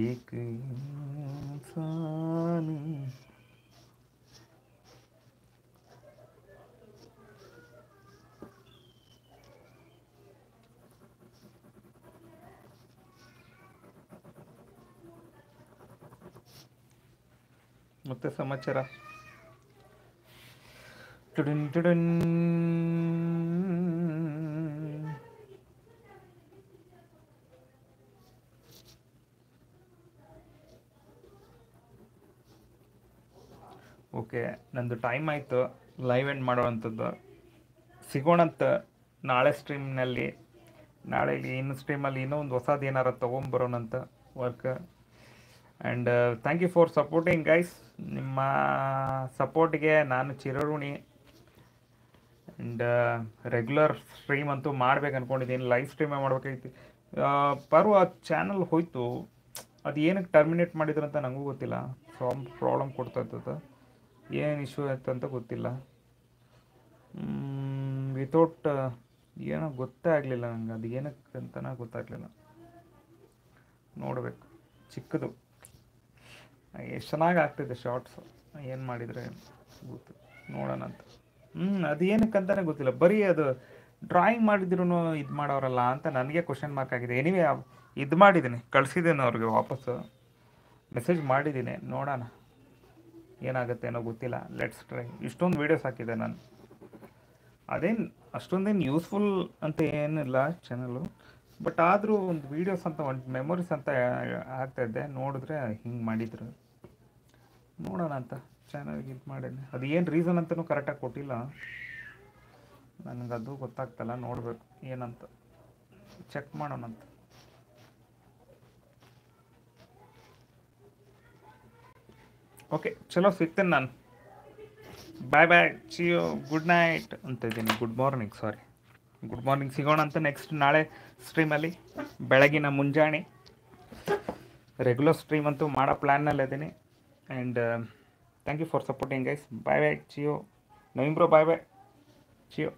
एक इंसान ಮತ್ತೆ ಸಮಾಚಾರ ಟುಡುನ್ dun. ಓಕೆ ನಂದು ಟೈಮ್ ಆಯಿತು. ಲೈವ್ ಎಂಡ್ ಮಾಡುವಂಥದ್ದು. ಸಿಗೋಣಂತ ನಾಳೆ ಸ್ಟ್ರೀಮ್ನಲ್ಲಿ ನಾಳೆ ಇನ್ನು ಸ್ಟ್ರೀಮಲ್ಲಿ ಇನ್ನೂ ಒಂದು ಹೊಸದು ಏನಾರು ತೊಗೊಂಬರೋಣಂತ work and thank you for supporting guys ನಿಮ್ಮ ಸಪೋರ್ಟ್ಗೆ ನಾನು ಚಿರಋಣಿ. ಆ್ಯಂಡ್ ರೆಗ್ಯುಲರ್ ಸ್ಟ್ರೀಮ್ ಅಂತೂ ಮಾಡ್ಬೇಕು ಅನ್ಕೊಂಡಿದ್ದೀನಿ. ಲೈವ್ ಸ್ಟ್ರೀಮೇ ಮಾಡ್ಬೇಕಾಗಿತ್ತು ಪರ್ವ ಚಾನಲ್ ಹೋಯ್ತು. ಅದು ಏನಕ್ಕೆ ಟರ್ಮಿನೇಟ್ ಮಾಡಿದ್ರು ಅಂತ ನನಗೂ ಗೊತ್ತಿಲ್ಲ. ಸಾಮ್ ಪ್ರಾಬ್ಲಮ್ ಕೊಡ್ತಾ ಏನು ಇಶ್ಯೂ ಆಯ್ತು ಅಂತ ಗೊತ್ತಿಲ್ಲ. ವಿತೌಟ್ ಏನೋ ಗೊತ್ತೇ ಆಗಲಿಲ್ಲ ನಂಗೆ. ಅದು ಏನಕ್ಕೆ ಅಂತನೇ ಗೊತ್ತಾಗಲಿಲ್ಲ. ನೋಡಬೇಕು. ಚಿಕ್ಕದು. ಎಷ್ಟು ಚೆನ್ನಾಗಿ ಆಗ್ತಿದೆ ಶಾರ್ಟ್ಸ್ ಏನು ಮಾಡಿದರೆ ಗೊತ್ತು. ನೋಡೋಣ ಅಂತ ಹ್ಞೂ ಅದು ಏನಕ್ಕಂತಾನೆ ಗೊತ್ತಿಲ್ಲ. ಬರೀ ಅದು ಡ್ರಾಯಿಂಗ್ ಮಾಡಿದ್ರು ಇದು ಮಾಡೋರಲ್ಲ ಅಂತ ನನಗೆ ಕ್ವಶನ್ ಮಾರ್ಕ್ ಆಗಿದೆ. ಎನಿವೆ ಇದು ಮಾಡಿದ್ದೀನಿ, ಕಳಿಸಿದ್ದೀನಿ ಅವ್ರಿಗೆ ವಾಪಸ್ಸು. ಮೆಸೇಜ್ ಮಾಡಿದ್ದೀನಿ, ನೋಡೋಣ. ಏನಾಗುತ್ತೆ ಏನೋ ಗೊತ್ತಿಲ್ಲ. ಲೆಟ್ಸ್ ಟ್ರೈ ಇಷ್ಟೊಂದು ವೀಡಿಯೋಸ್ ಹಾಕಿದೆ ನಾನು. ಅದೇನು, ಅಷ್ಟೊಂದೇನು ಯೂಸ್ಫುಲ್ ಅಂತ ಏನಿಲ್ಲ ಚಾನಲು ಬಟ್ ಆದರೂ ಒಂದು ವೀಡಿಯೋಸ್ ಅಂತ, ಒಂದು ಮೆಮೊರೀಸ್ ಅಂತ ಆಗ್ತಾಯಿದ್ದೆ ನೋಡಿದ್ರೆ ಹಿಂಗೆ ಮಾಡಿದ್ರು. ನೋಡೋಣ ಅಂತ. ಚೆನ್ನಾಗಿ ಇದು ಮಾಡೇನೆ ಅದು ಏನು ರೀಸನ್ ಅಂತಲೂ ಕರೆಕ್ಟಾಗಿ ಕೊಟ್ಟಿಲ್ಲ. ನನಗದು ಗೊತ್ತಾಗ್ತಲ್ಲ, ನೋಡಬೇಕು ಏನಂತ. ಚೆಕ್ ಮಾಡೋಣಂತ ಓಕೆ ಚಲೋ, ಸಿಗ್ತೇನೆ ನಾನು. ಬಾಯ್ ಬಾಯ್ ಚಿಯೋ ಗುಡ್ ನೈಟ್ ಅಂತ ಇದ್ದೀನಿ. Good morning sorry good morning ಸಿಗೋಣ ಅಂತ ನೆಕ್ಸ್ಟ್ ನಾಳೆ ಸ್ಟ್ರೀಮಲ್ಲಿ ಬೆಳಗಿನ ಮುಂಜಾನೆ. ರೆಗ್ಯುಲರ್ ಸ್ಟ್ರೀಮ್ ಅಂತೂ ಮಾಡೋ ಪ್ಲ್ಯಾನಲ್ಲಿ ಇದ್ದೀನಿ thank you for supporting guys. Bye bye see you. November bye bye see you.